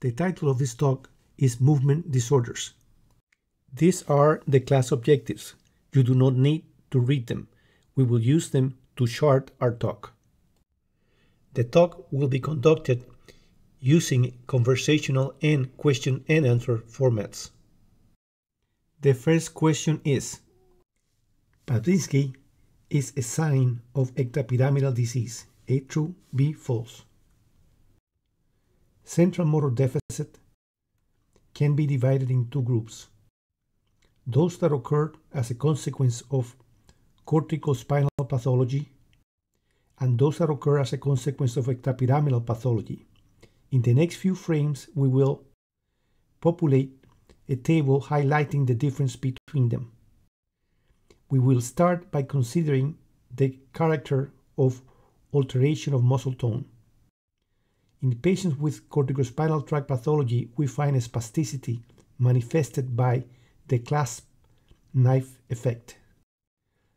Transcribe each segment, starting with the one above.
The title of this talk is Movement Disorders. These are the class objectives. You do not need to read them. We will use them to chart our talk. The talk will be conducted using conversational and question and answer formats. The first question is Babinski is a sign of extrapyramidal disease. A true, B false. Central motor deficit can be divided in two groups. Those that occur as a consequence of corticospinal pathology and those that occur as a consequence of extrapyramidal pathology. In the next few frames, we will populate a table highlighting the difference between them. We will start by considering the character of alteration of muscle tone. In patients with corticospinal tract pathology, we find a spasticity manifested by the clasp knife effect.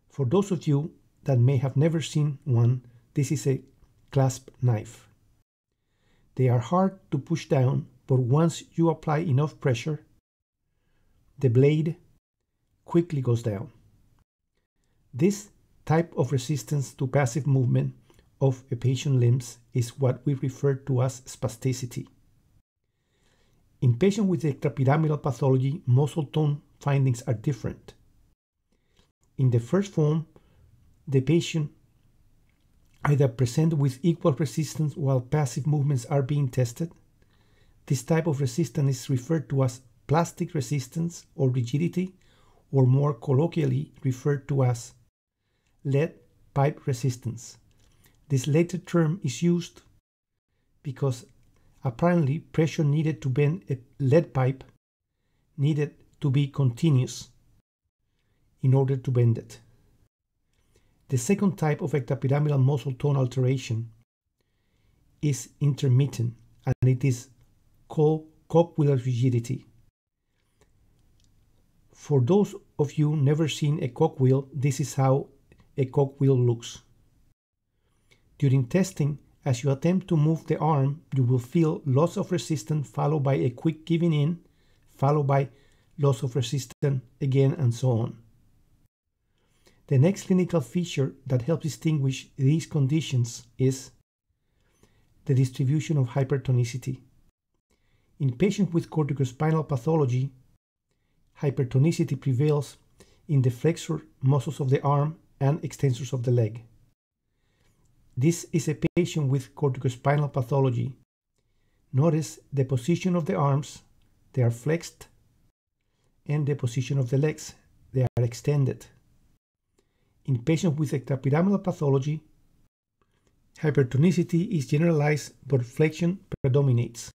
For those of you that may have never seen one, this is a clasp knife. They are hard to push down, but once you apply enough pressure, the blade quickly goes down. This type of resistance to passive movement of a patient's limbs is what we refer to as spasticity. In patients with extrapyramidal pathology, muscle tone findings are different. In the first form, the patient either present with equal resistance while passive movements are being tested. This type of resistance is referred to as plastic resistance or rigidity, or more colloquially referred to as lead pipe resistance. This latter term is used because apparently pressure needed to bend a lead pipe needed to be continuous in order to bend it. The second type of extrapyramidal muscle tone alteration is intermittent and it is called cogwheel rigidity. For those of you never seen a cogwheel, this is how a cogwheel looks. During testing, as you attempt to move the arm, you will feel loss of resistance followed by a quick giving in, followed by loss of resistance again, and so on. The next clinical feature that helps distinguish these conditions is the distribution of hypertonicity. In patients with corticospinal pathology, hypertonicity prevails in the flexor muscles of the arm and extensors of the leg. This is a patient with corticospinal pathology. Notice the position of the arms, they are flexed, and the position of the legs, they are extended. In patients with extrapyramidal pathology, hypertonicity is generalized but flexion predominates.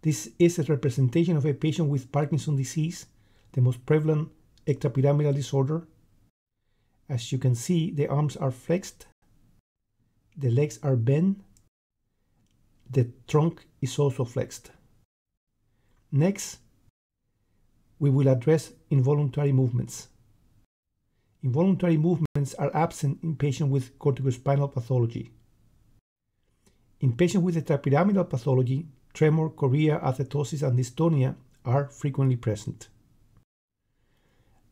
This is a representation of a patient with Parkinson's disease, the most prevalent extrapyramidal disorder. As you can see, the arms are flexed, the legs are bent, the trunk is also flexed. Next, we will address involuntary movements. Involuntary movements are absent in patients with corticospinal pathology. In patients with extrapyramidal pathology, tremor, chorea, athetosis, and dystonia are frequently present.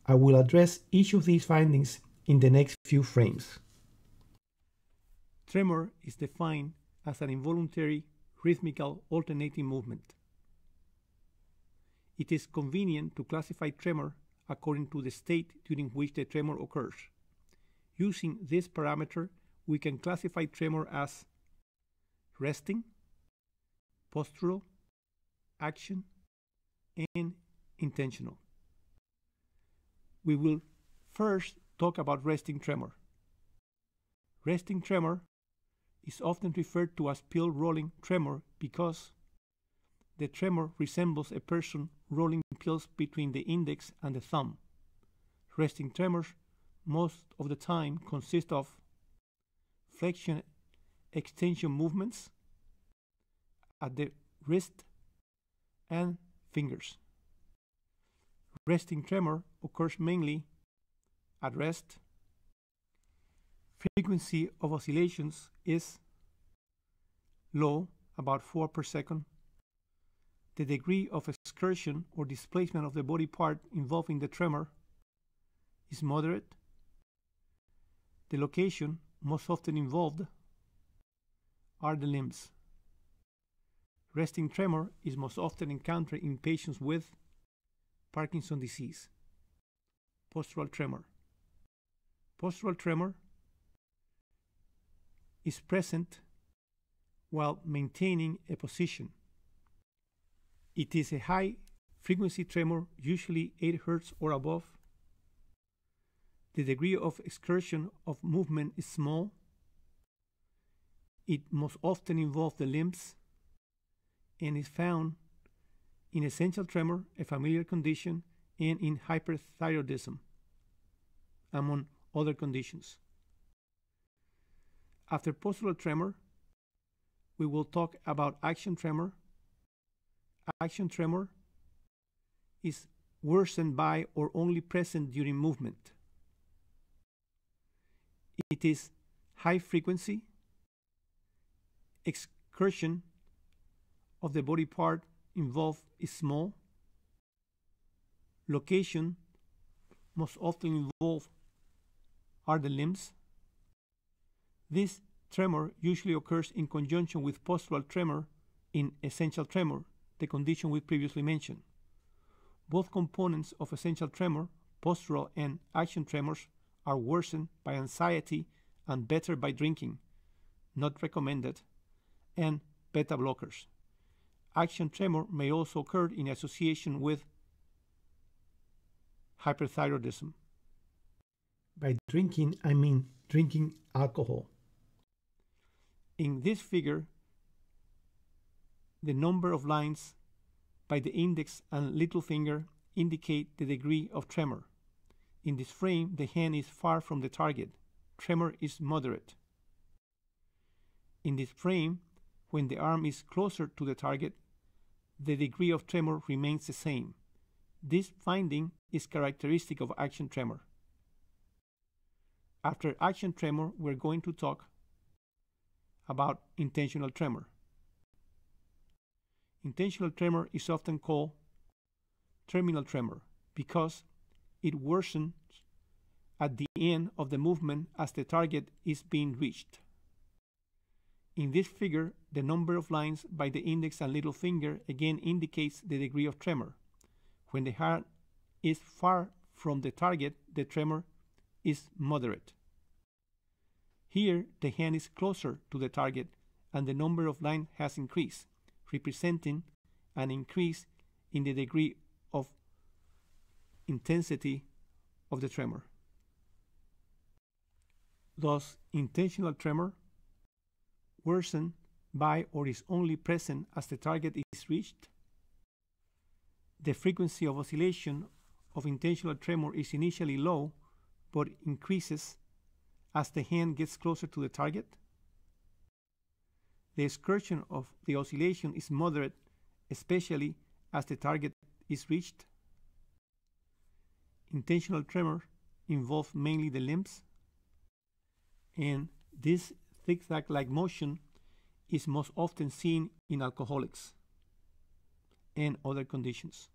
I will address each of these findings in the next few frames. Tremor is defined as an involuntary, rhythmical, alternating movement. It is convenient to classify tremor according to the state during which the tremor occurs. Using this parameter, we can classify tremor as resting, postural, action, and intentional. We will first talk about resting tremor. Resting tremor is often referred to as pill rolling tremor because the tremor resembles a person rolling pills between the index and the thumb. Resting tremors most of the time consist of flexion extension movements at the wrist and fingers. Resting tremor occurs mainly at rest. Frequency of oscillations is low, about 4 per second. the degree of excursion or displacement of the body part involved in the tremor is moderate. The location most often involved are the limbs. Resting tremor is most often encountered in patients with Parkinson disease. Postural tremor. Postural tremor is present while maintaining a position. It is a high frequency tremor, usually 8 Hz or above. The degree of excursion of movement is small. It most often involves the limbs and is found in essential tremor, a familiar condition, and in hyperthyroidism, among other conditions. After postural tremor, we will talk about action tremor. Action tremor is worsened by or only present during movement. It is high frequency, excursion of the body part involved is small. Location most often involved are the limbs. This tremor usually occurs in conjunction with postural tremor in essential tremor, the condition we previously mentioned. Both components of essential tremor, postural and action tremors, are worsened by anxiety and better by drinking, not recommended, and beta blockers. Action tremor may also occur in association with hyperthyroidism. By drinking, I mean drinking alcohol. In this figure, the number of lines by the index and little finger indicate the degree of tremor. In this frame, the hand is far from the target. Tremor is moderate. In this frame, when the arm is closer to the target, the degree of tremor remains the same. This finding is characteristic of action tremor. After action tremor, we're going to talk about intentional tremor. Intentional tremor is often called terminal tremor because it worsens at the end of the movement as the target is being reached. In this figure, the number of lines by the index and little finger again indicates the degree of tremor. When the hand is far from the target, the tremor is moderate. Here, the hand is closer to the target and the number of lines has increased, representing an increase in the degree of intensity of the tremor. Thus, intentional tremor worsen by or is only present as the target is reached. The frequency of oscillation of intentional tremor is initially low but increases as the hand gets closer to the target. The excursion of the oscillation is moderate, especially as the target is reached. Intentional tremor involves mainly the limbs, and this zigzag like motion is most often seen in alcoholics and other conditions.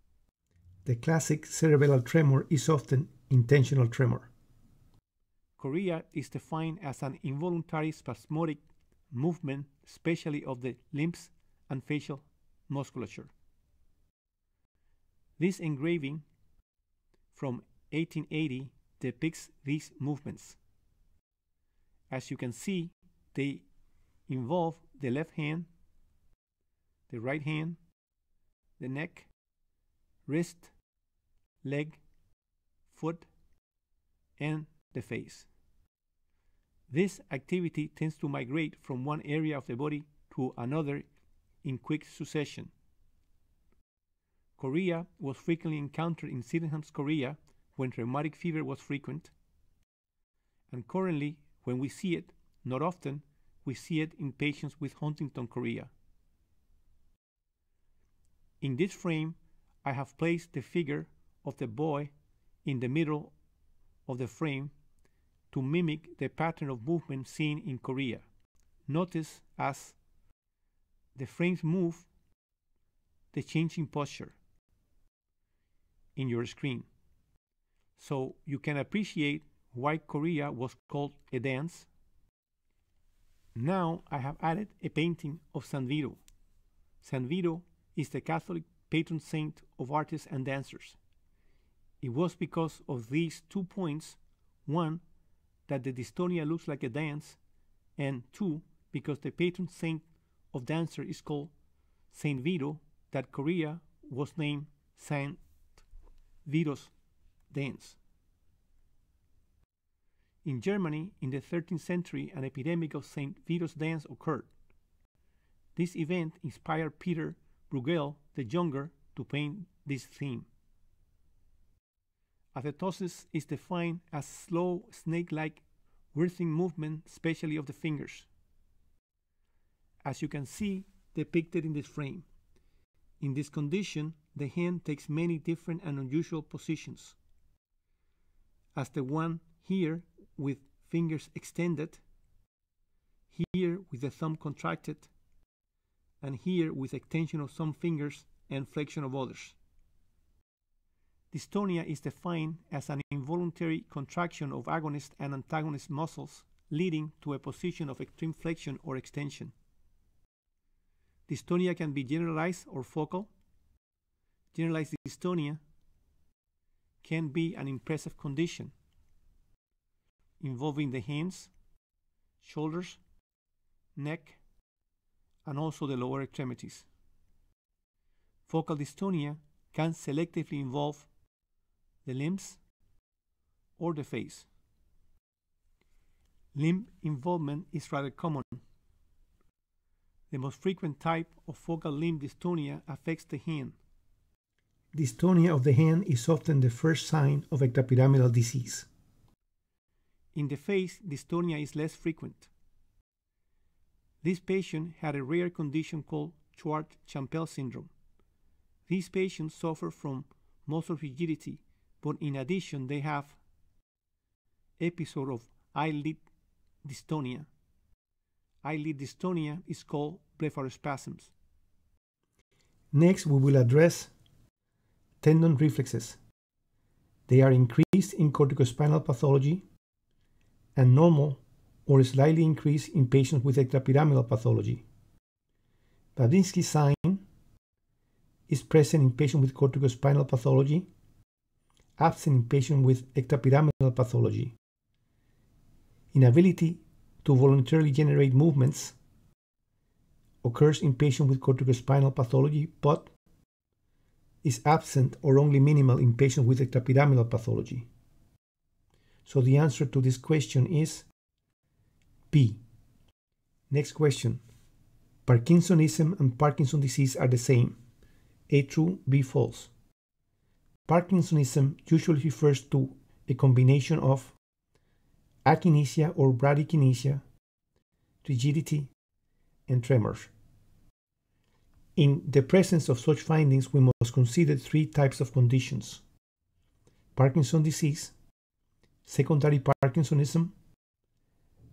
The classic cerebellar tremor is often intentional tremor. Chorea is defined as an involuntary spasmodic movement, especially of the limbs and facial musculature. This engraving from 1880 depicts these movements. As you can see, they involve the left hand, the right hand, the neck, wrist, leg, foot, and the face. This activity tends to migrate from one area of the body to another in quick succession. Chorea was frequently encountered in Sydenham's chorea when rheumatic fever was frequent, and currently, when we see it, not often, we see it in patients with Huntington chorea. In this frame, I have placed the figure of the boy in the middle of the frame to mimic the pattern of movement seen in chorea. Notice as the frames move, the changing posture in your screen. So you can appreciate why chorea was called a dance. Now I have added a painting of San Vito. San Vito is the Catholic patron saint of artists and dancers. It was because of these two points one, that the dystonia looks like a dance, and two, because the patron saint of dancer is called Saint Vito, that chorea was named Saint Vito's dance. In Germany, in the 13th century, an epidemic of St. Vito's dance occurred. This event inspired Peter Bruegel the Younger to paint this theme. Athetosis is defined as slow, snake-like writhing movement, especially of the fingers. As you can see depicted in this frame. In this condition, the hand takes many different and unusual positions, as the one here with fingers extended, here with the thumb contracted, and here with extension of some fingers and flexion of others. Dystonia is defined as an involuntary contraction of agonist and antagonist muscles leading to a position of extreme flexion or extension. Dystonia can be generalized or focal. Generalized dystonia can be an impressive condition involving the hands, shoulders, neck, and also the lower extremities. Focal dystonia can selectively involve the limbs or the face. Limb involvement is rather common. The most frequent type of focal limb dystonia affects the hand. Dystonia of the hand is often the first sign of extrapyramidal disease. In the face, dystonia is less frequent. This patient had a rare condition called Schwartz-Jampel syndrome. These patients suffer from muscle rigidity, but in addition, they have episode of eyelid dystonia. Eyelid dystonia is called blepharospasms. Next, we will address tendon reflexes. They are increased in corticospinal pathology and normal or slightly increased in patients with extrapyramidal pathology. Babinski sign is present in patients with corticospinal pathology, absent in patients with extrapyramidal pathology. Inability to voluntarily generate movements occurs in patients with corticospinal pathology, but is absent or only minimal in patients with extrapyramidal pathology. So the answer to this question is B. Next question. Parkinsonism and Parkinson disease are the same. A true, B false. Parkinsonism usually refers to a combination of akinesia or bradykinesia, rigidity, and tremors. In the presence of such findings, we must consider three types of conditions Parkinson disease, secondary Parkinsonism,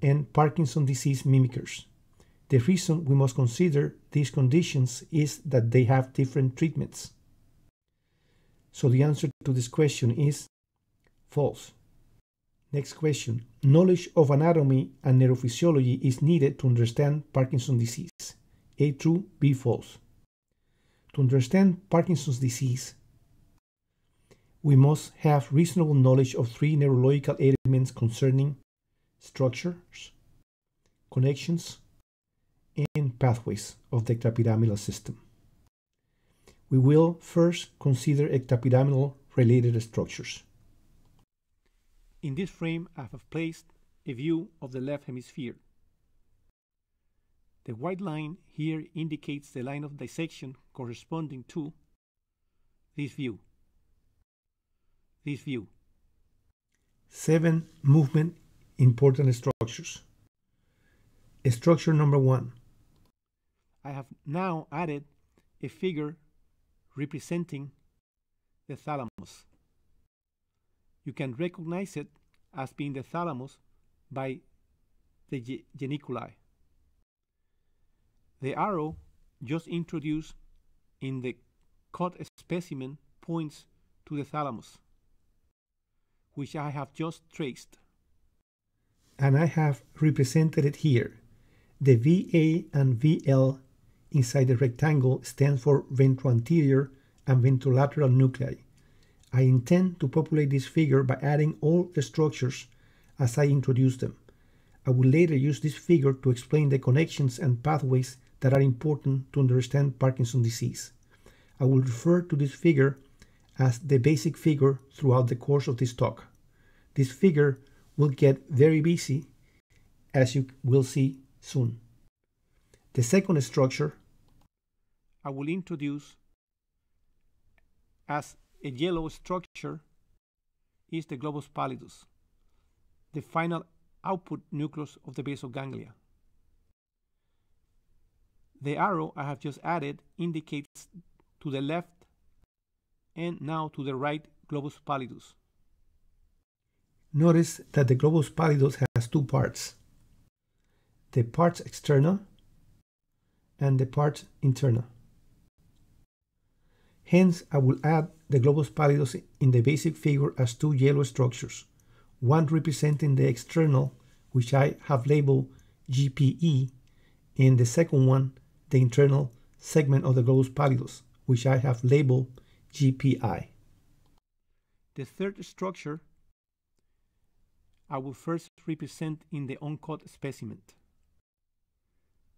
and Parkinson disease mimickers. The reason we must consider these conditions is that they have different treatments. So the answer to this question is false. Next question. Knowledge of anatomy and neurophysiology is needed to understand Parkinson's disease. A true, B false. To understand Parkinson's disease, we must have reasonable knowledge of three neurological elements concerning structures, connections, and pathways of the extrapyramidal system. We will first consider extrapyramidal related structures. In this frame, I have placed a view of the left hemisphere. The white line here indicates the line of dissection corresponding to this view this view. Seven movement important structures. Structure number one. I have now added a figure representing the thalamus. You can recognize it as being the thalamus by the geniculi. The arrow just introduced in the cut specimen points to the thalamus, which I have just traced. And I have represented it here. The VA and VL inside the rectangle stand for ventroanterior and ventrolateral nuclei. I intend to populate this figure by adding all the structures as I introduce them. I will later use this figure to explain the connections and pathways that are important to understand Parkinson's disease. I will refer to this figure as the basic figure throughout the course of this talk. This figure will get very busy as you will see soon. The second structure I will introduce as a yellow structure is the globus pallidus, the final output nucleus of the basal ganglia. The arrow I have just added indicates to the left and now to the right globus pallidus. Notice that the globus pallidus has two parts. The pars externa and the pars interna. Hence, I will add the globus pallidus in the basic figure as two yellow structures, one representing the external, which I have labeled GPE, and the second one, the internal segment of the globus pallidus, which I have labeled GPI. The third structure I will first represent in the uncut specimen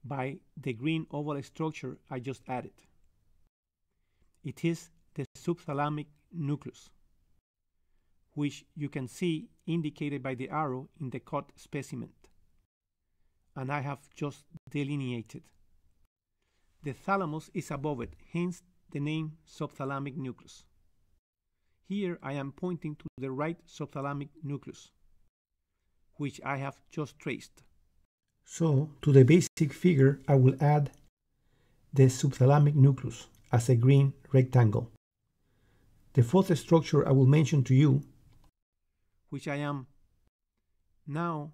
by the green oval structure I just added. It is the subthalamic nucleus, which you can see indicated by the arrow in the cut specimen, and I have just delineated. The thalamus is above it, hence the name subthalamic nucleus. Here I am pointing to the right subthalamic nucleus, which I have just traced. So, to the basic figure, I will add the subthalamic nucleus as a green rectangle. The fourth structure I will mention to you, which I am now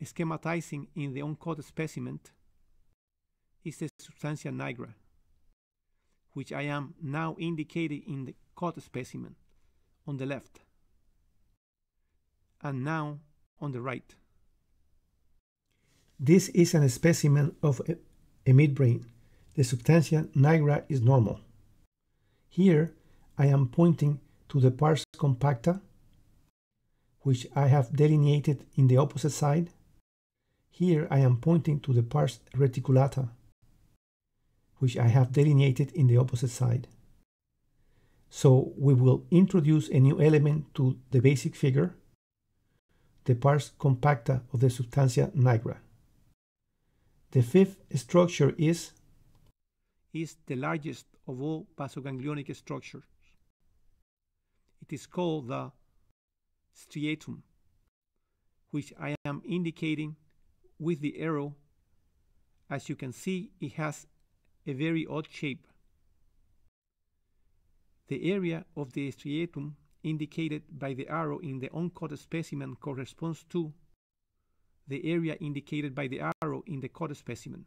schematizing in the uncut specimen, is the substantia nigra, which I am now indicating in the cut specimen on the left, and now on the right. This is an specimen of a, a midbrain the substantia nigra is normal. Here I am pointing to the pars compacta, which I have delineated in the opposite side. Here I am pointing to the pars reticulata, which I have delineated in the opposite side. So we will introduce a new element to the basic figure, the pars compacta of the substantia nigra. The fifth structure is is the largest of all vasoganglionic structures. It is called the striatum, which I am indicating with the arrow. As you can see, it has a very odd shape. The area of the striatum indicated by the arrow in the uncut specimen corresponds to the area indicated by the arrow in the cut specimen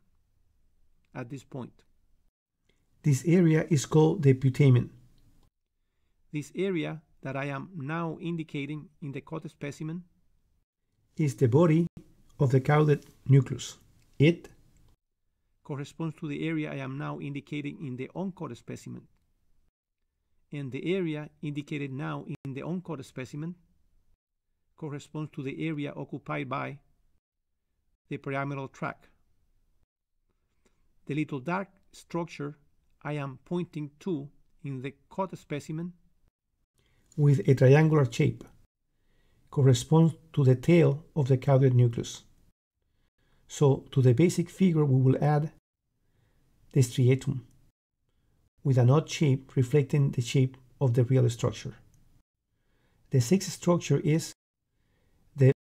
at this point. This area is called the putamen. This area that I am now indicating in the cut specimen is the body of the caudate nucleus. It corresponds to the area I am now indicating in the uncut specimen. And the area indicated now in the uncut specimen corresponds to the area occupied by the pyramidal track. The little dark structure I am pointing to in the cut specimen with a triangular shape corresponds to the tail of the caudate nucleus. So to the basic figure we will add the striatum with an odd shape reflecting the shape of the real structure. The sixth structure is the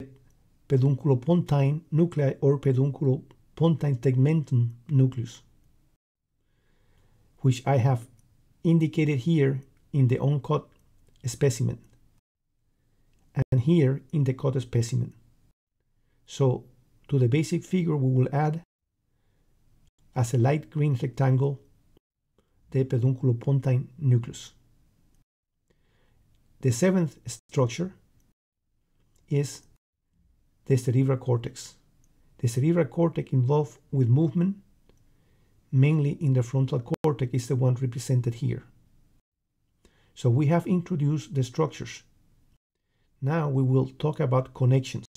pedunculopontine nuclei or pedunculopontine tegmentum nucleus which I have indicated here in the uncut specimen and here in the cut specimen. So to the basic figure we will add as a light green rectangle the pedunculopontine nucleus. The seventh structure is the cerebral cortex. The cerebral cortex involved with movement, mainly in the frontal cortex, is the one represented here. So we have introduced the structures. Now we will talk about connections.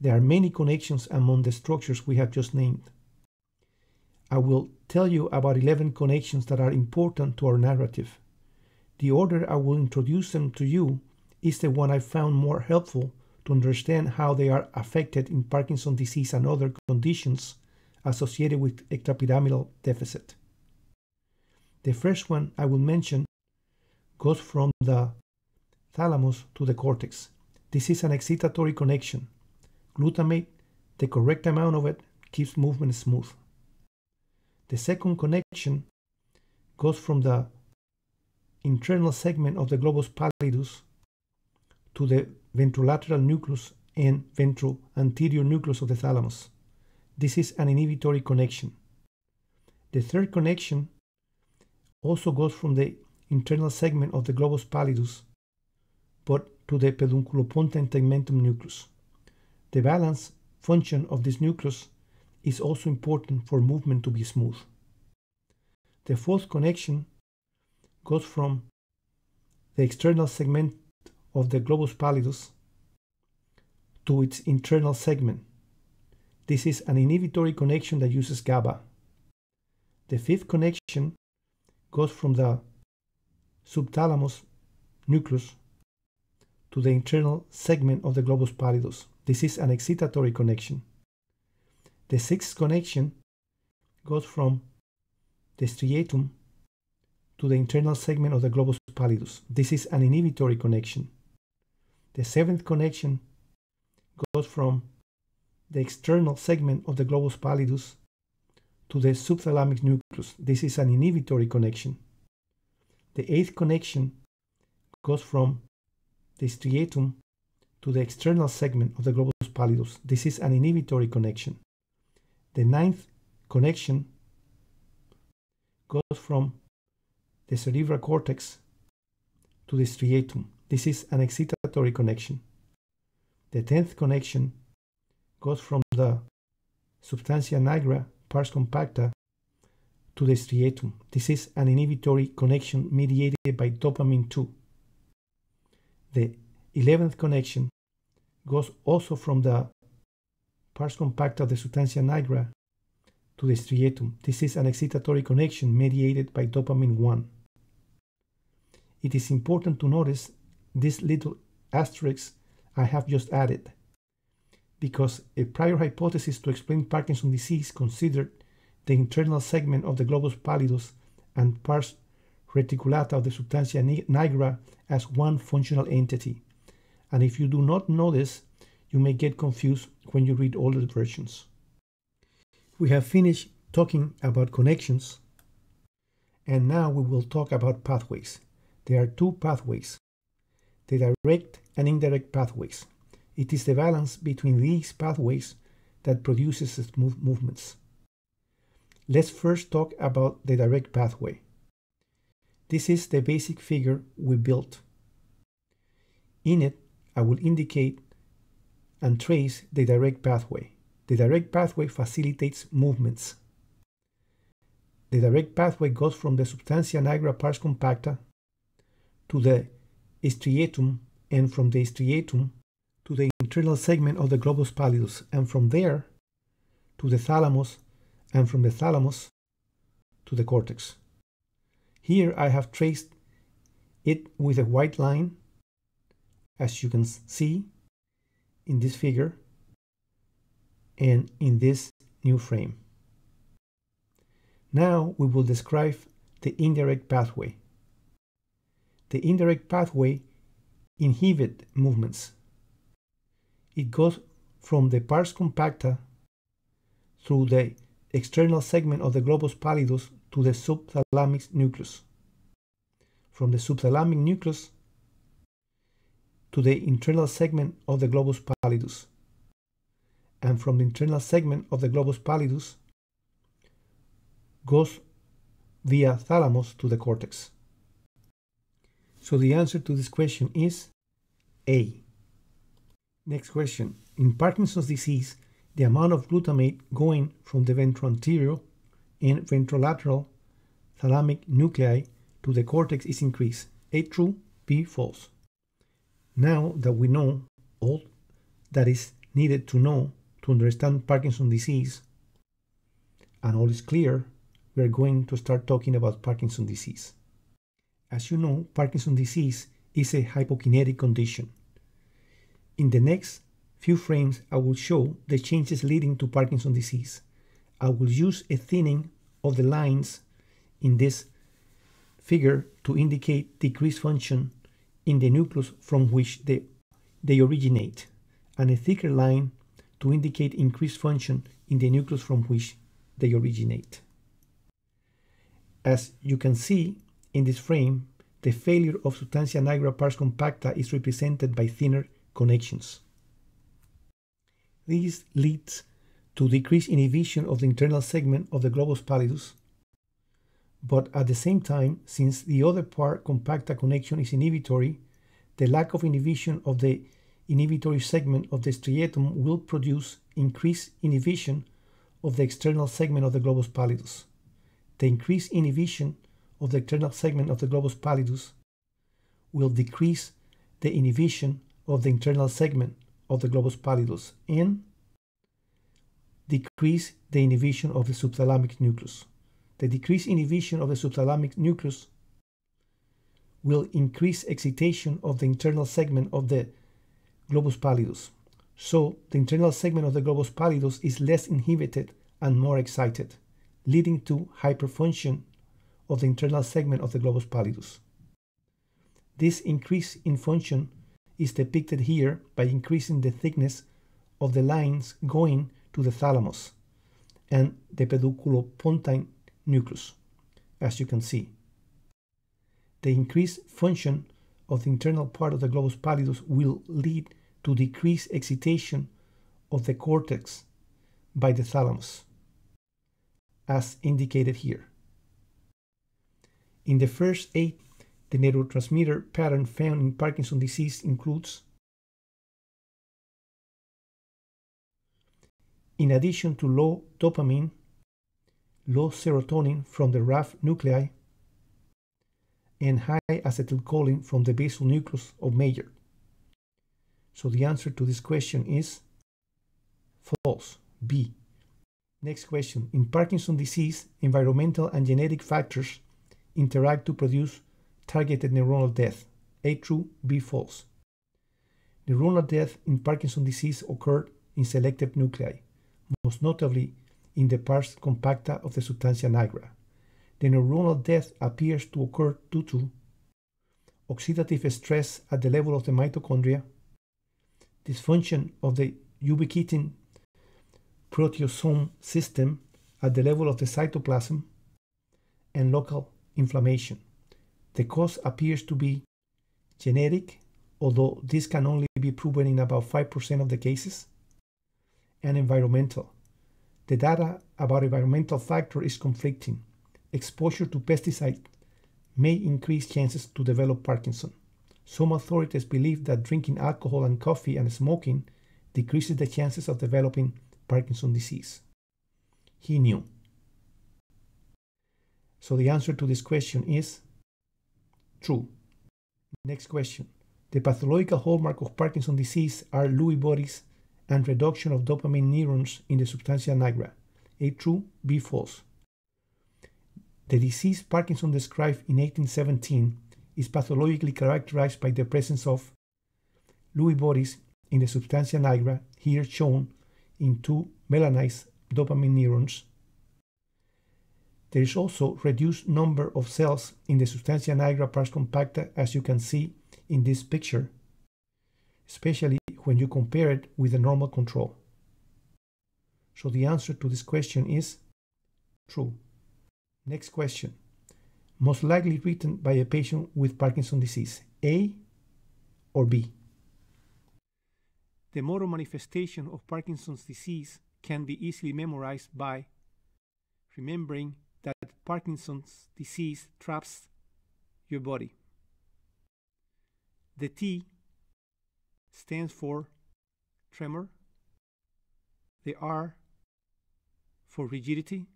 There are many connections among the structures we have just named. I will tell you about 11 connections that are important to our narrative. The order I will introduce them to you is the one I found more helpful to understand how they are affected in Parkinson's disease and other conditions associated with extrapyramidal deficit. The first one I will mention goes from the thalamus to the cortex. This is an excitatory connection. Glutamate, the correct amount of it, keeps movement smooth. The second connection goes from the internal segment of the globus pallidus to the ventrolateral nucleus and ventral anterior nucleus of the thalamus. This is an inhibitory connection. The third connection also goes from the internal segment of the globus pallidus but to the pedunculopontine tegmentum nucleus. The balance function of this nucleus is also important for movement to be smooth. The fourth connection goes from the external segment of the globus pallidus to its internal segment. This is an inhibitory connection that uses GABA. The fifth connection goes from the subthalamus nucleus to the internal segment of the globus pallidus. This is an excitatory connection. The sixth connection goes from the striatum to the internal segment of the globus pallidus. This is an inhibitory connection. The seventh connection goes from the external segment of the globus pallidus to the subthalamic nucleus. This is an inhibitory connection. The eighth connection goes from the striatum to the external segment of the globus pallidus. This is an inhibitory connection. The ninth connection goes from the cerebral cortex to the striatum. This is an excitatory connection. The tenth connection goes from the substantia nigra pars compacta to the striatum. This is an inhibitory connection mediated by dopamine 2. The eleventh connection goes also from the pars compacta of the substantia nigra to the striatum. This is an excitatory connection mediated by dopamine 1. It is important to notice this little asterisk I have just added because a prior hypothesis to explain Parkinson's disease considered the internal segment of the globus pallidus and pars reticulata of the substantia nigra as one functional entity. And if you do not know this, you may get confused when you read older versions. We have finished talking about connections, and now we will talk about pathways. There are two pathways the direct and indirect pathways. It is the balance between these pathways that produces smooth movements. Let's first talk about the direct pathway. This is the basic figure we built. In it, I will indicate and trace the direct pathway. The direct pathway facilitates movements. The direct pathway goes from the substantia nigra pars compacta to the striatum and from the striatum to the internal segment of the globus pallidus and from there to the thalamus and from the thalamus to the cortex. Here I have traced it with a white line as you can see in this figure and in this new frame. Now we will describe the indirect pathway. The indirect pathway inhibit movements. It goes from the pars compacta through the external segment of the globus pallidus to the subthalamic nucleus. From the subthalamic nucleus to the internal segment of the globus pallidus. And from the internal segment of the globus pallidus goes via thalamus to the cortex. So the answer to this question is A. Next question. In Parkinson's disease, the amount of glutamate going from the ventroanterior and ventrolateral thalamic nuclei to the cortex is increased. A true, B false. Now that we know all that is needed to know to understand Parkinson's disease and all is clear, we are going to start talking about Parkinson's disease. As you know, Parkinson's disease is a hypokinetic condition. In the next few frames, I will show the changes leading to Parkinson's disease. I will use a thinning of the lines in this figure to indicate decreased function in the nucleus from which they, they originate, and a thicker line to indicate increased function in the nucleus from which they originate. As you can see in this frame, the failure of substantia nigra pars compacta is represented by thinner connections. This leads to decreased inhibition of the internal segment of the globus pallidus, but at the same time, since the other pars compacta connection is inhibitory, the lack of inhibition of the inhibitory segment of the striatum will produce increased inhibition of the external segment of the globus pallidus. The increased inhibition of the external segment of the globus pallidus will decrease the inhibition of the internal segment of the globus pallidus and decrease the inhibition of the subthalamic nucleus. The decreased inhibition of the subthalamic nucleus will increase excitation of the internal segment of the globus pallidus. So the internal segment of the globus pallidus is less inhibited and more excited, leading to hyperfunction of the internal segment of the globus pallidus. This increase in function is depicted here by increasing the thickness of the lines going to the thalamus and the pedunculopontine nucleus, as you can see. The increased function of the internal part of the globus pallidus will lead to decreased excitation of the cortex by the thalamus, as indicated here. In the first eight, the neurotransmitter pattern found in Parkinson's disease includes In addition to low dopamine, low serotonin from the raphe nuclei, and high acetylcholine from the basal nucleus of Meynert. So the answer to this question is false, B. Next question. In Parkinson's disease, environmental and genetic factors interact to produce targeted neuronal death. A true, B false. Neuronal death in Parkinson's disease occurred in selected nuclei, most notably in the pars compacta of the substantia nigra. The neuronal death appears to occur due to oxidative stress at the level of the mitochondria, dysfunction of the ubiquitin proteasome system at the level of the cytoplasm, and local inflammation. The cause appears to be genetic, although this can only be proven in about 5% of the cases, and environmental. The data about environmental factor is conflicting. Exposure to pesticides may increase chances to develop Parkinson. Some authorities believe that drinking alcohol and coffee and smoking decreases the chances of developing Parkinson's disease. He knew. So the answer to this question is true. Next question. The pathological hallmark of Parkinson's disease are Lewy bodies and reduction of dopamine neurons in the substantia nigra. A true, B false. The disease Parkinson described in 1817 is pathologically characterized by the presence of Lewy bodies in the substantia nigra, here shown in two melanized dopamine neurons there is also reduced number of cells in the substantia nigra pars compacta as you can see in this picture, especially when you compare it with the normal control. So the answer to this question is true. Next question. Most likely written by a patient with Parkinson's disease, A or B? The motor manifestation of Parkinson's disease can be easily memorized by remembering Parkinson's disease traps your body. The T stands for tremor, the R for rigidity,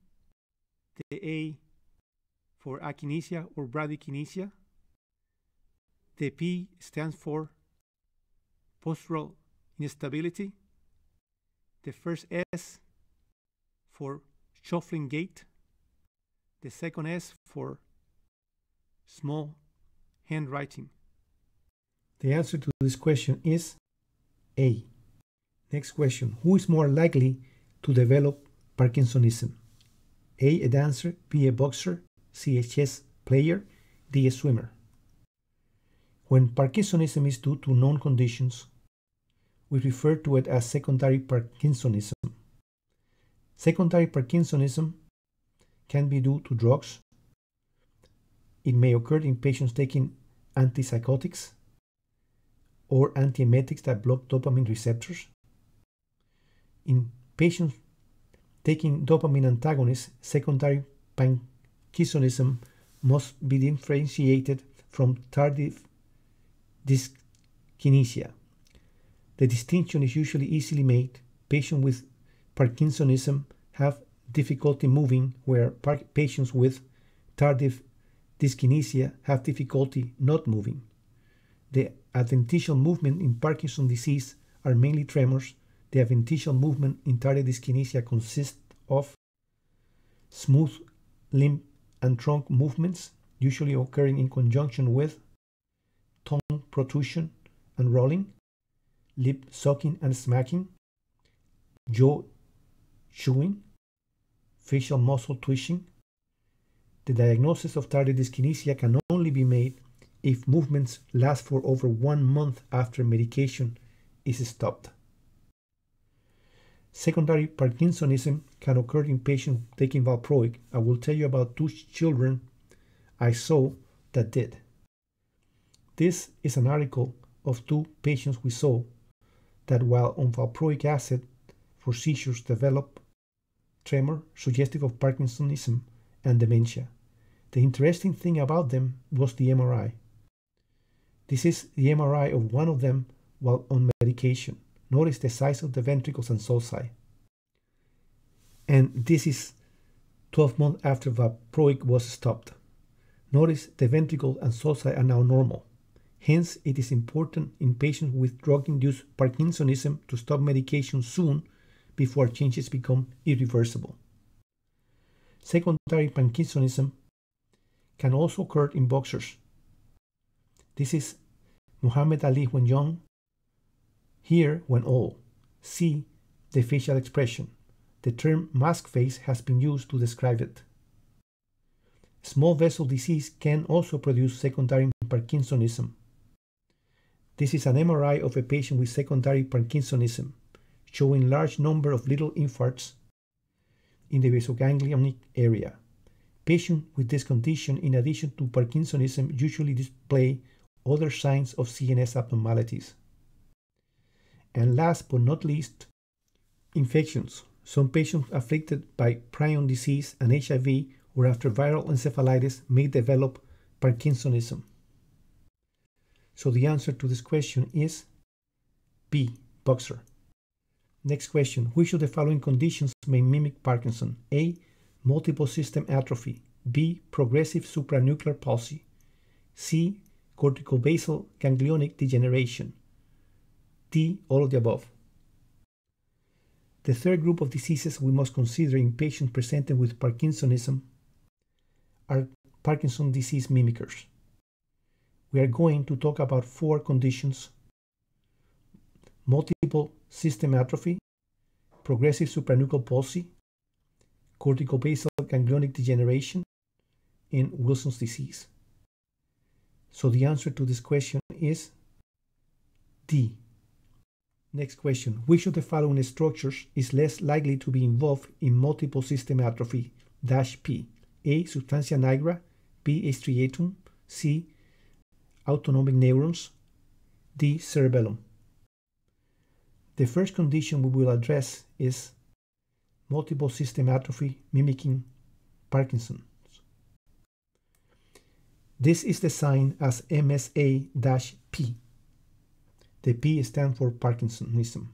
the A for akinesia or bradykinesia, the P stands for postural instability, the first S for shuffling gait, the second S for small handwriting. The answer to this question is A. Next question Who is more likely to develop Parkinsonism? A. A dancer, B. A boxer, C. A chess player, D. A swimmer. When Parkinsonism is due to known conditions, we refer to it as secondary Parkinsonism. Secondary Parkinsonism can be due to drugs. It may occur in patients taking antipsychotics or antiemetics that block dopamine receptors. In patients taking dopamine antagonists, secondary Parkinsonism must be differentiated from tardive dyskinesia. The distinction is usually easily made. Patients with Parkinsonism have difficulty moving, where patients with tardive dyskinesia have difficulty not moving. The adventitious movement in Parkinson's disease are mainly tremors. The adventitious movement in tardive dyskinesia consists of smooth limb and trunk movements, usually occurring in conjunction with tongue protrusion and rolling, lip sucking and smacking, jaw chewing, facial muscle twitching. The diagnosis of tardive dyskinesia can only be made if movements last for over one month after medication is stopped. Secondary Parkinsonism can occur in patients taking valproic. I will tell you about two children I saw that did. This is an article of two patients we saw that while on valproic acid for seizures develop tremor suggestive of Parkinsonism and dementia. The interesting thing about them was the MRI. This is the MRI of one of them while on medication. Notice the size of the ventricles and sulci. And this is 12 months after valproic was stopped. Notice the ventricle and sulci are now normal. Hence, it is important in patients with drug-induced Parkinsonism to stop medication soon before changes become irreversible. Secondary Parkinsonism can also occur in boxers. This is Muhammad Ali when young, here when old. See the facial expression. The term mask face has been used to describe it. Small vessel disease can also produce secondary Parkinsonism. This is an MRI of a patient with secondary Parkinsonism showing large number of little infarcts in the basoganglionic area. Patients with this condition, in addition to Parkinsonism, usually display other signs of CNS abnormalities. And last but not least, infections. Some patients afflicted by prion disease and HIV or after viral encephalitis may develop Parkinsonism. So the answer to this question is B, boxer. Next question. Which of the following conditions may mimic Parkinson? A. Multiple system atrophy. B. Progressive supranuclear palsy. C. Corticobasal ganglionic degeneration. D. All of the above. The third group of diseases we must consider in patients presenting with Parkinsonism are Parkinson disease mimickers. We are going to talk about four conditions multiple system atrophy, progressive supranuclear palsy, corticobasal ganglionic degeneration, and Wilson's disease. So the answer to this question is D. Next question. Which of the following structures is less likely to be involved in multiple system atrophy? Dash P. A. Substantia nigra. B. striatum. C. Autonomic neurons. D. cerebellum. The first condition we will address is multiple system atrophy mimicking Parkinson's. This is design as MSA-P. The P stands for Parkinsonism.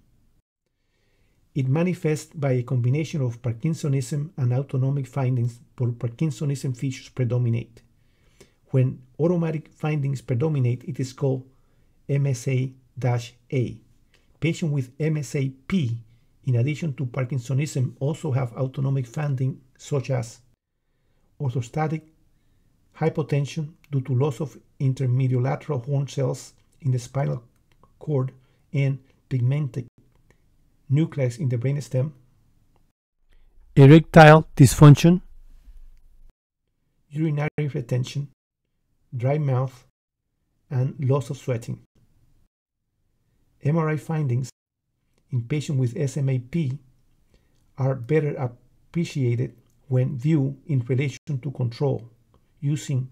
It manifests by a combination of Parkinsonism and autonomic findings, but Parkinsonism features predominate. When automatic findings predominate, it is called MSA-A. Patients with MSA-P, in addition to Parkinsonism, also have autonomic findings such as orthostatic hypotension due to loss of intermediolateral horn cells in the spinal cord and pigmented nucleus in the brainstem, erectile dysfunction, urinary retention, dry mouth, and loss of sweating. MRI findings in patients with SMAP are better appreciated when viewed in relation to control using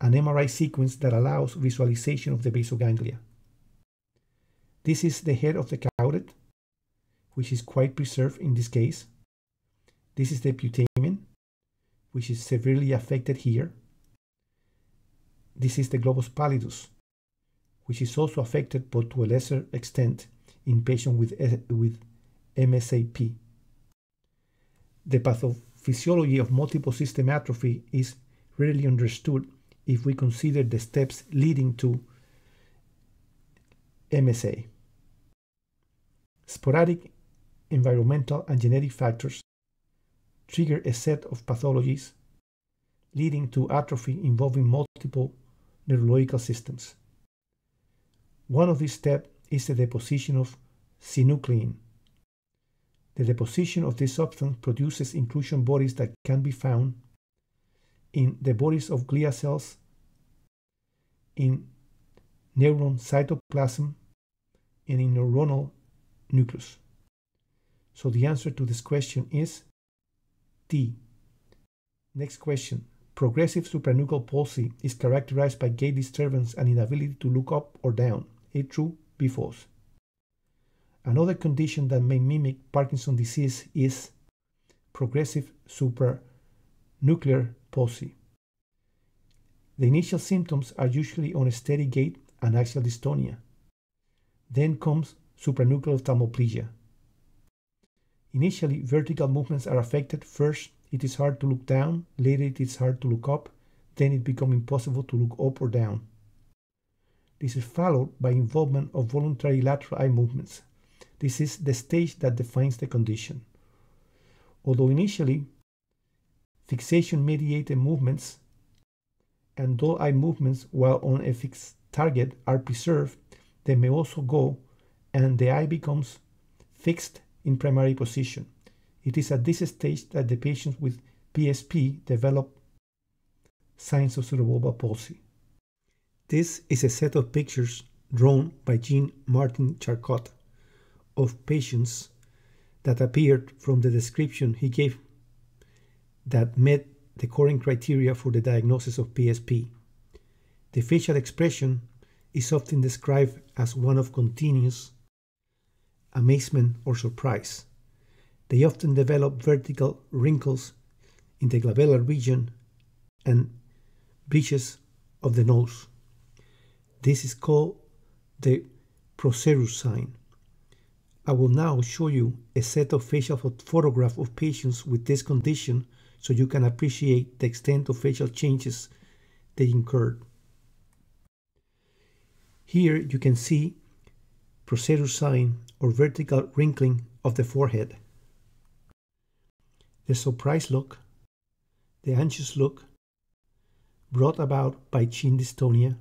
an MRI sequence that allows visualization of the basal ganglia. This is the head of the caudate, which is quite preserved in this case. This is the putamen, which is severely affected here. This is the globus pallidus, which is also affected but to a lesser extent in patients with, with MSAP. The pathophysiology of multiple system atrophy is readily understood if we consider the steps leading to MSA. Sporadic environmental and genetic factors trigger a set of pathologies leading to atrophy involving multiple neurological systems. One of these steps is the deposition of synuclein. The deposition of this substance produces inclusion bodies that can be found in the bodies of glia cells, in neuron cytoplasm, and in neuronal nucleus. So the answer to this question is D. Next question. Progressive supranuclear palsy is characterized by gait disturbance and inability to look up or down. A true, B false. Another condition that may mimic Parkinson disease is progressive supranuclear palsy. The initial symptoms are usually on a steady gait and axial dystonia. Then comes supranuclear ophthalmoplegia. Initially, vertical movements are affected. First, it is hard to look down, later, it is hard to look up, then it becomes impossible to look up or down. This is followed by involvement of voluntary lateral eye movements. This is the stage that defines the condition. Although initially fixation mediated movements and doll eye movements while on a fixed target are preserved, they may also go and the eye becomes fixed in primary position. It is at this stage that the patients with PSP develop signs of cerebral palsy. This is a set of pictures drawn by Jean Martin Charcot of patients that appeared from the description he gave that met the current criteria for the diagnosis of PSP. The facial expression is often described as one of continuous amazement or surprise. They often develop vertical wrinkles in the glabellar region and breaches of the nose. This is called the Procerus sign. I will now show you a set of facial photographs of patients with this condition so you can appreciate the extent of facial changes they incurred. Here you can see Procerus sign or vertical wrinkling of the forehead. The surprised look, the anxious look brought about by chin dystonia,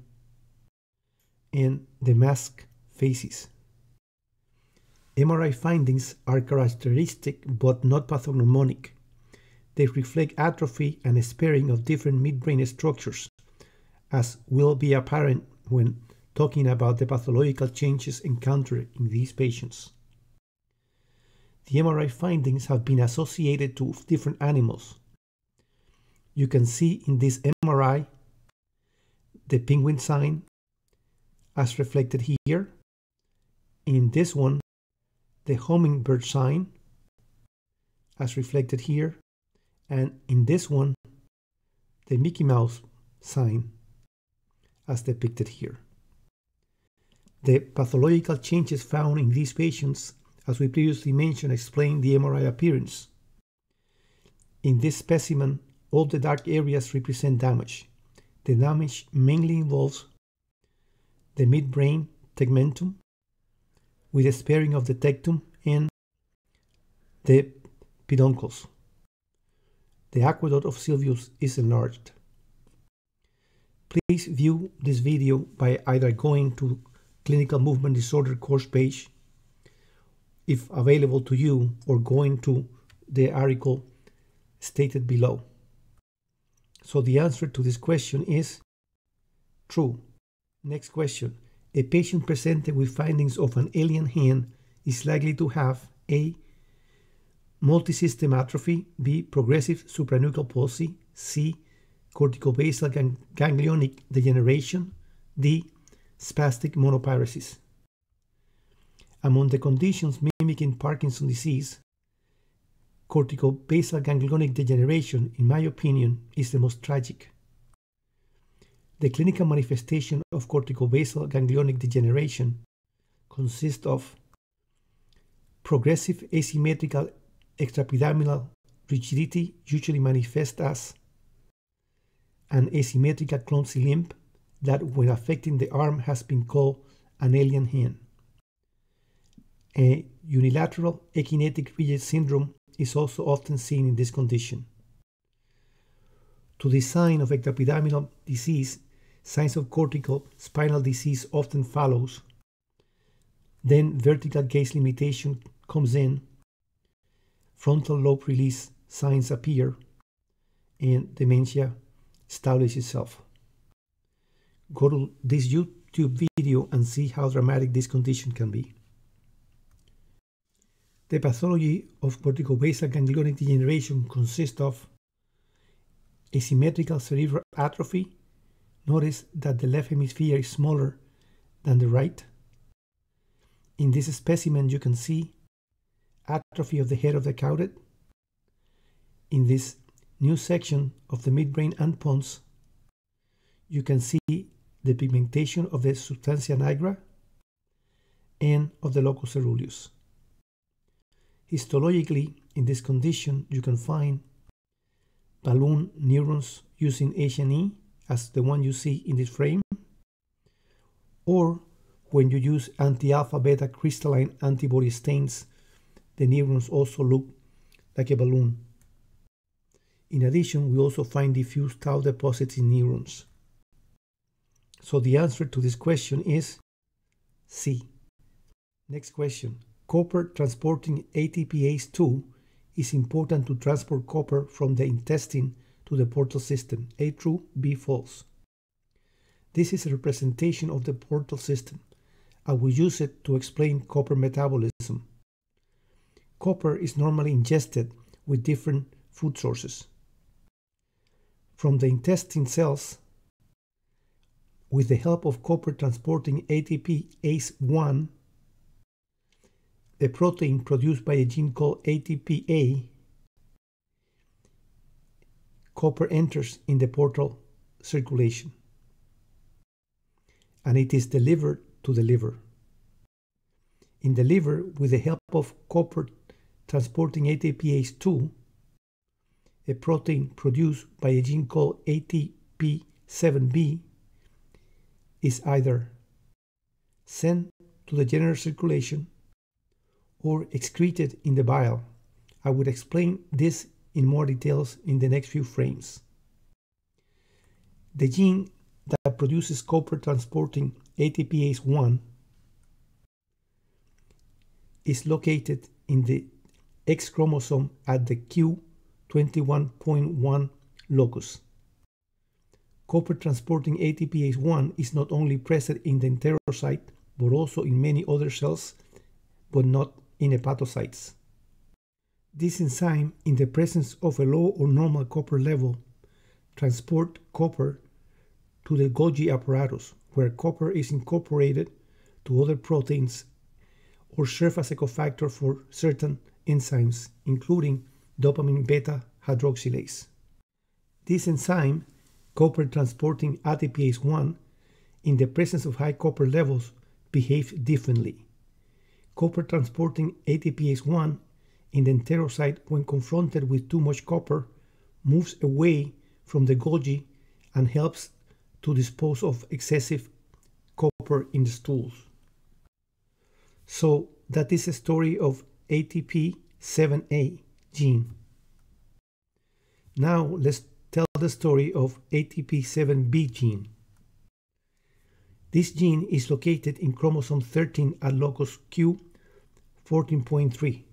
and the mask faces. MRI findings are characteristic but not pathognomonic. They reflect atrophy and sparing of different midbrain structures, as will be apparent when talking about the pathological changes encountered in these patients. The MRI findings have been associated to different animals. You can see in this MRI the penguin sign as reflected here. In this one, the hummingbird sign as reflected here and in this one the Mickey Mouse sign as depicted here. The pathological changes found in these patients, as we previously mentioned, explain the MRI appearance. In this specimen, all the dark areas represent damage. The damage mainly involves the midbrain tegmentum with a sparing of the tectum and the peduncles. The aqueduct of Sylvius is enlarged. Please view this video by either going to Clinical Movement Disorder course page if available to you or going to the article stated below. So the answer to this question is true. Next question. A patient presented with findings of an alien hand is likely to have A. Multisystem atrophy, B. Progressive supranuclear palsy, C. Corticobasal gang ganglionic degeneration, D. Spastic monoparesis. Among the conditions mimicking Parkinson's disease, corticobasal ganglionic degeneration, in my opinion, is the most tragic. The clinical manifestation of corticobasal ganglionic degeneration consists of progressive asymmetrical extrapyramidal rigidity, usually manifest as an asymmetrical clumsy limb that, when affecting the arm, has been called an alien hand. A unilateral akinetic rigid syndrome is also often seen in this condition. To the sign of extrapyramidal disease, signs of cortical spinal disease often follows. Then vertical gaze limitation comes in, frontal lobe release signs appear, and dementia establishes itself. Go to this YouTube video and see how dramatic this condition can be. The pathology of corticobasal ganglionic degeneration consists of asymmetrical cerebral atrophy. Notice that the left hemisphere is smaller than the right. In this specimen, you can see atrophy of the head of the caudate. In this new section of the midbrain and pons, you can see the pigmentation of the substantia nigra and of the locus ceruleus. Histologically, in this condition, you can find balloon neurons using H&E as the one you see in this frame, or when you use anti-alpha beta crystallin antibody stains, the neurons also look like a balloon. In addition, we also find diffuse tau deposits in neurons. So the answer to this question is C. Next question. Copper transporting ATPase 2 is important to transport copper from the intestine to the portal system. A true, B false. This is a representation of the portal system. I will use it to explain copper metabolism. Copper is normally ingested with different food sources. From the intestine cells, with the help of copper transporting ATP ACE1, a protein produced by a gene called ATPA, copper enters in the portal circulation and it is delivered to the liver. In the liver, with the help of copper transporting ATPase2, a protein produced by a gene called ATP7B is either sent to the general circulation or excreted in the bile. I would explain this in more details in the next few frames. The gene that produces copper transporting ATPase1 is located in the X chromosome at the Q21.1 locus. Copper transporting ATPase1 is not only present in the enterocyte but also in many other cells, but not in hepatocytes. This enzyme, in the presence of a low or normal copper level, transport copper to the Golgi apparatus, where copper is incorporated to other proteins or serve as a cofactor for certain enzymes, including dopamine beta hydroxylase. This enzyme copper transporting ATPase 1 in the presence of high copper levels behave differently. Copper transporting ATPase 1 in the enterocyte when confronted with too much copper moves away from the Golgi and helps to dispose of excessive copper in the stools. So that is a story of ATP7A gene. Now let's tell the story of ATP7B gene. This gene is located in chromosome 13 at locus Q 14.3.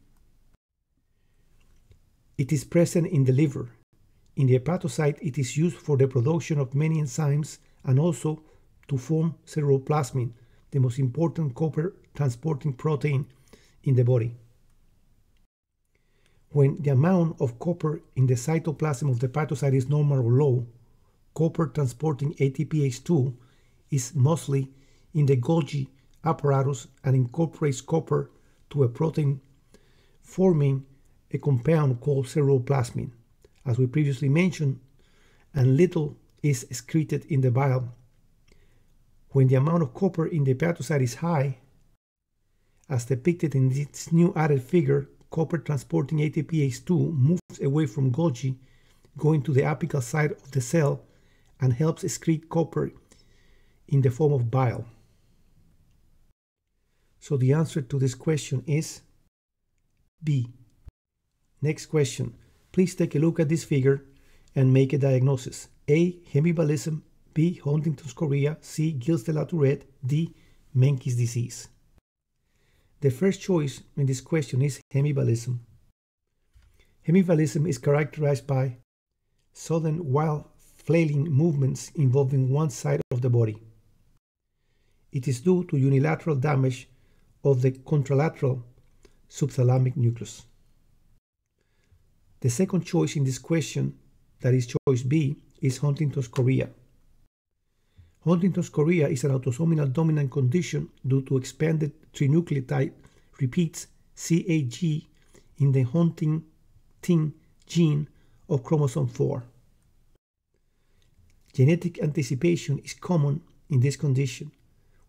It is present in the liver. In the hepatocyte, it is used for the production of many enzymes and also to form ceruloplasmin, the most important copper transporting protein in the body. When the amount of copper in the cytoplasm of the hepatocyte is normal or low, copper transporting ATPase2 is mostly in the Golgi apparatus and incorporates copper to a protein forming a compound called ceruloplasmin, as we previously mentioned, and little is excreted in the bile. When the amount of copper in the hepatocyte is high, as depicted in this new added figure, copper transporting ATPase2 moves away from Golgi, going to the apical side of the cell and helps excrete copper in the form of bile. So the answer to this question is B. Next question. Please take a look at this figure and make a diagnosis. A. Hemiballism. B. Huntington's chorea. C. Gilles de la Tourette. D. Menkes disease. The first choice in this question is hemiballism. Hemiballism is characterized by sudden wild flailing movements involving one side of the body. It is due to unilateral damage of the contralateral subthalamic nucleus. The second choice in this question, that is choice B, is Huntington's chorea. Huntington's chorea is an autosomal dominant condition due to expanded trinucleotide repeats CAG in the Huntingtin gene of chromosome 4. Genetic anticipation is common in this condition,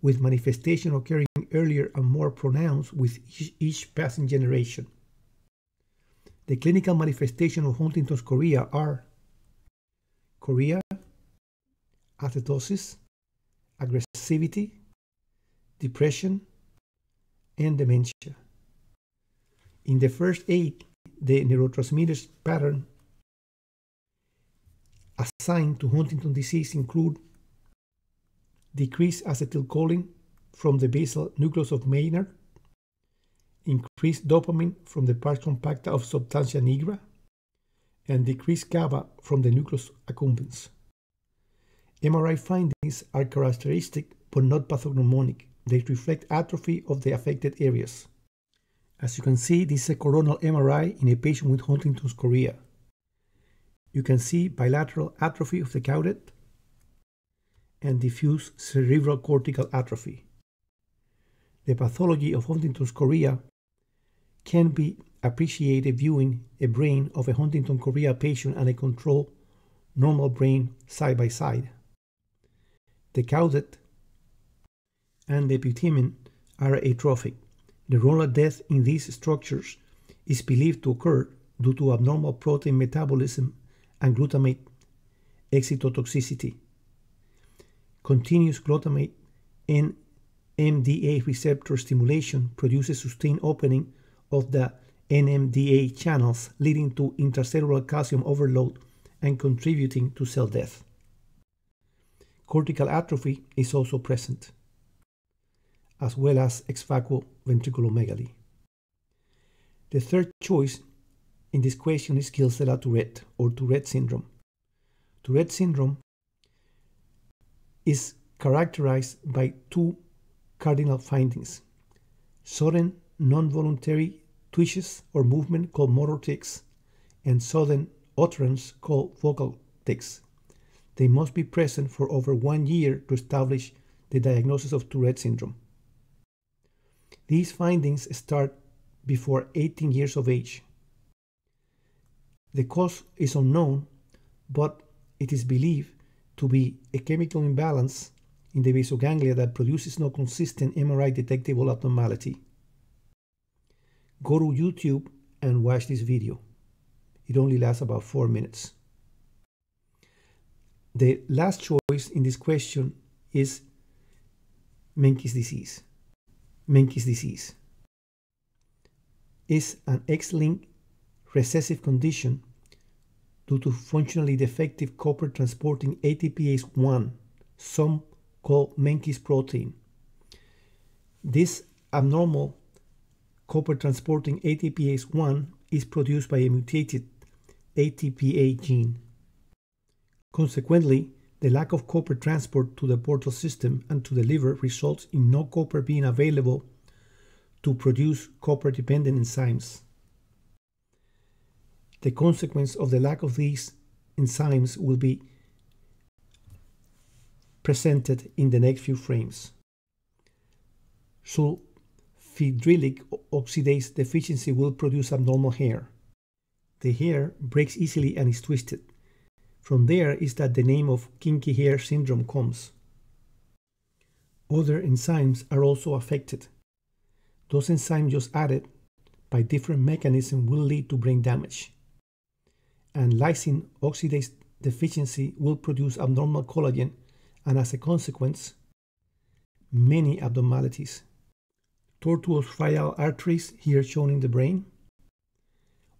with manifestation occurring earlier and more pronounced with each, each passing generation. The clinical manifestation of Huntington's chorea are chorea, athetosis, aggressivity, depression, and dementia. In the first eight, the neurotransmitters pattern assigned to Huntington disease include decreased acetylcholine from the basal nucleus of Meynert, increased dopamine from the pars compacta of substantia nigra, and decreased GABA from the nucleus accumbens. MRI findings are characteristic but not pathognomonic. They reflect atrophy of the affected areas. As you can see, this is a coronal MRI in a patient with Huntington's chorea. You can see bilateral atrophy of the caudate and diffuse cerebral cortical atrophy. The pathology of Huntington's chorea can be appreciated viewing a brain of a Huntington chorea patient and a control normal brain side by side. The caudate and the putamen are atrophic. The neuronal death in these structures is believed to occur due to abnormal protein metabolism and glutamate excitotoxicity. Continuous glutamate and MDA receptor stimulation produces sustained opening of the NMDA channels, leading to intracellular calcium overload and contributing to cell death. Cortical atrophy is also present, as well as ex vacuo ventriculomegaly. The third choice in this question is Gilles de la Tourette or Tourette syndrome. Tourette syndrome is characterized by two cardinal findings sudden non voluntary twitches or movement called motor tics, and sudden utterance called vocal tics. They must be present for over one year to establish the diagnosis of Tourette syndrome. These findings start before 18 years of age. The cause is unknown, but it is believed to be a chemical imbalance in the basal ganglia that produces no consistent MRI detectable abnormality. Go to YouTube and watch this video. It only lasts about four minutes. The last choice in this question is Menkes disease. Menkes disease is an X-linked recessive condition due to functionally defective copper transporting ATPase1, some call Menkes protein. This abnormal copper transporting ATPase1 is produced by a mutated ATPA gene. Consequently, the lack of copper transport to the portal system and to the liver results in no copper being available to produce copper dependent enzymes. The consequence of the lack of these enzymes will be presented in the next few frames. Sulfhydrylic oxidase deficiency will produce abnormal hair. The hair breaks easily and is twisted. From there is that the name of kinky hair syndrome comes. Other enzymes are also affected. Those enzymes just added by different mechanisms will lead to brain damage. And lysine oxidase deficiency will produce abnormal collagen and as a consequence, many abnormalities. Tortuous radial arteries here shown in the brain,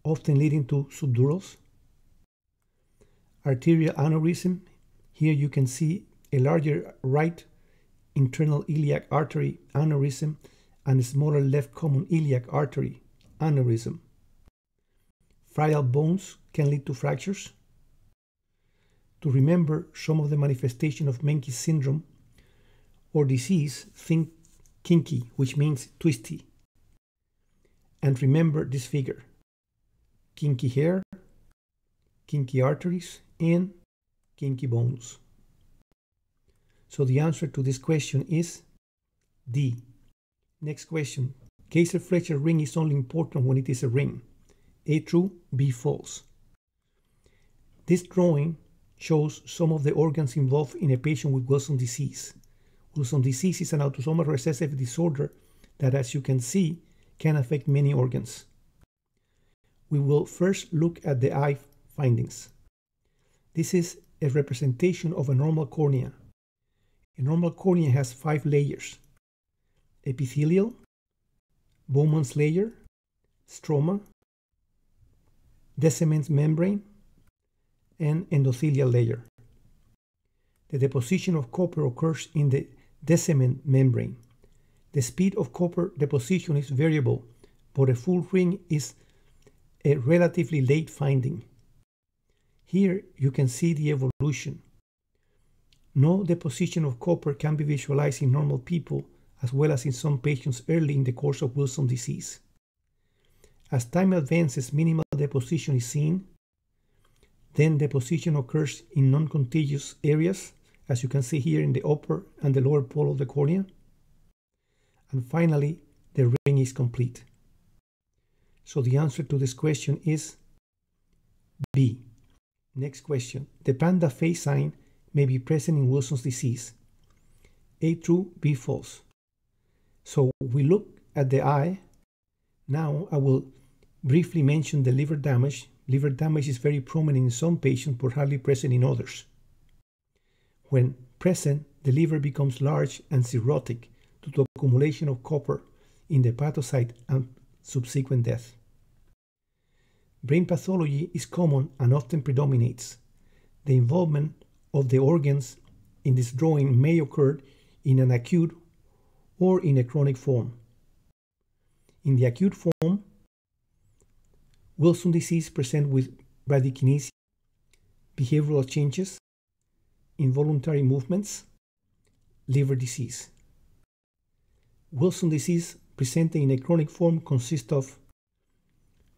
often leading to subdurals. Arterial aneurysm, here you can see a larger right internal iliac artery aneurysm and a smaller left common iliac artery aneurysm. Fragile bones can lead to fractures. To remember some of the manifestation of Menkes syndrome or disease, think kinky, which means twisty. And remember this figure kinky hair, kinky arteries, and kinky bones. So the answer to this question is D. Next question. Kayser-Fleischer ring is only important when it is a ring. A true, B false. This drawing shows some of the organs involved in a patient with Wilson disease. Wilson disease is an autosomal recessive disorder that, as you can see, can affect many organs. We will first look at the eye findings. This is a representation of a normal cornea. A normal cornea has five layers epithelial, Bowman's layer, stroma, Descemet's membrane, and endothelial layer. The deposition of copper occurs in the Descemet membrane. The speed of copper deposition is variable, but a full ring is a relatively late finding. Here you can see the evolution. No deposition of copper can be visualized in normal people as well as in some patients early in the course of Wilson disease. As time advances, minimal deposition is seen. Then deposition occurs in non-contiguous areas, as you can see here in the upper and the lower pole of the cornea. And finally, the ring is complete. So the answer to this question is B. Next question. The panda face sign may be present in Wilson's disease. A true, B false. So we look at the eye. Now I will briefly mention the liver damage. Liver damage is very prominent in some patients but hardly present in others. When present, the liver becomes large and cirrhotic due to accumulation of copper in the hepatocyte and subsequent death. Brain pathology is common and often predominates. The involvement of the organs in this drawing may occur in an acute or in a chronic form. In the acute form, Wilson disease presents with bradykinesia, behavioral changes, involuntary movements, liver disease. Wilson disease presenting in a chronic form consists of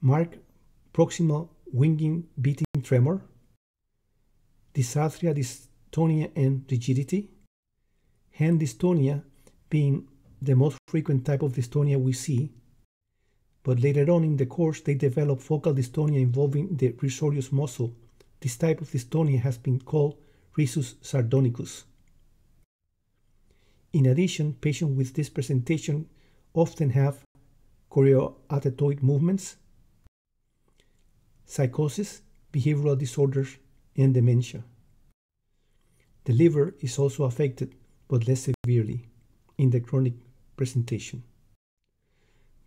marked proximal winging beating tremor, dysarthria, dystonia, and rigidity, hand dystonia being the most frequent type of dystonia we see, but later on in the course they develop focal dystonia involving the risorius muscle. This type of dystonia has been called risus sardonicus. In addition, patients with this presentation often have choreoathetoid movements, psychosis, behavioral disorders, and dementia. The liver is also affected, but less severely, in the chronic presentation.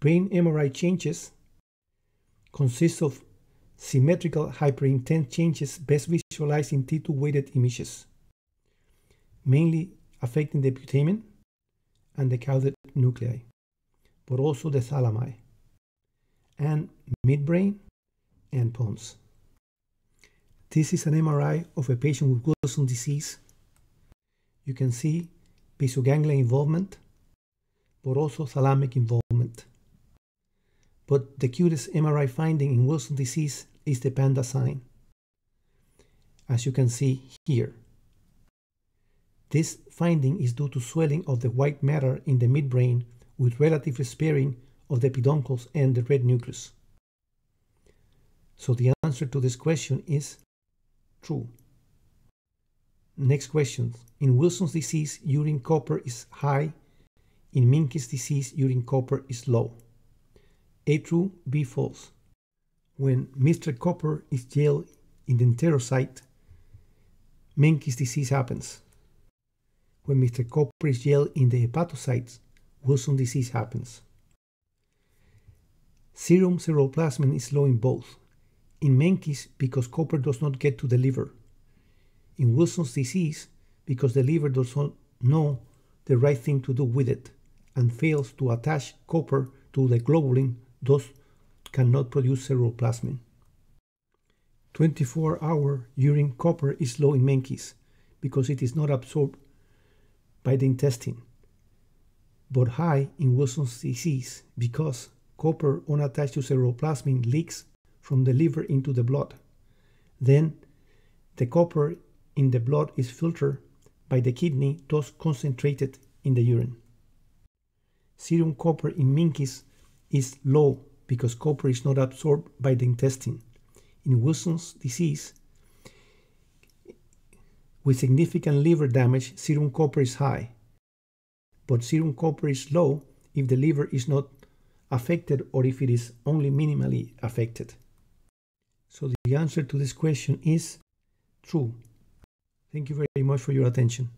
Brain MRI changes consist of symmetrical hyperintense changes best visualized in T2 weighted images, mainly affecting the putamen and the caudate nuclei, but also the thalami and midbrain and pons. This is an MRI of a patient with Wilson disease. You can see basoganglia involvement, but also thalamic involvement. But the cutest MRI finding in Wilson disease is the panda sign, as you can see here. This finding is due to swelling of the white matter in the midbrain with relative sparing of the peduncles and the red nucleus. So the answer to this question is true. Next question. In Wilson's disease, urine copper is high. In Menkes disease, urine copper is low. A true, B false. When Mr. Copper is jailed in the enterocyte, Menkes disease happens. When Mr. Copper is jailed in the hepatocytes, Wilson disease happens. Serum ceruloplasmin is low in both. In Menkes, because copper does not get to the liver. In Wilson's disease, because the liver does not know the right thing to do with it and fails to attach copper to the globulin, thus cannot produce ceruloplasmin. 24 hour urine copper is low in Menkes because it is not absorbed by the intestine, but high in Wilson's disease because copper unattached to ceruloplasmin leaks from the liver into the blood. Then the copper in the blood is filtered by the kidney, thus concentrated in the urine. Serum copper in Menkes is low because copper is not absorbed by the intestine. In Wilson's disease, with significant liver damage, serum copper is high, but serum copper is low if the liver is not affected or if it is only minimally affected. So the answer to this question is true. Thank you very much for your attention.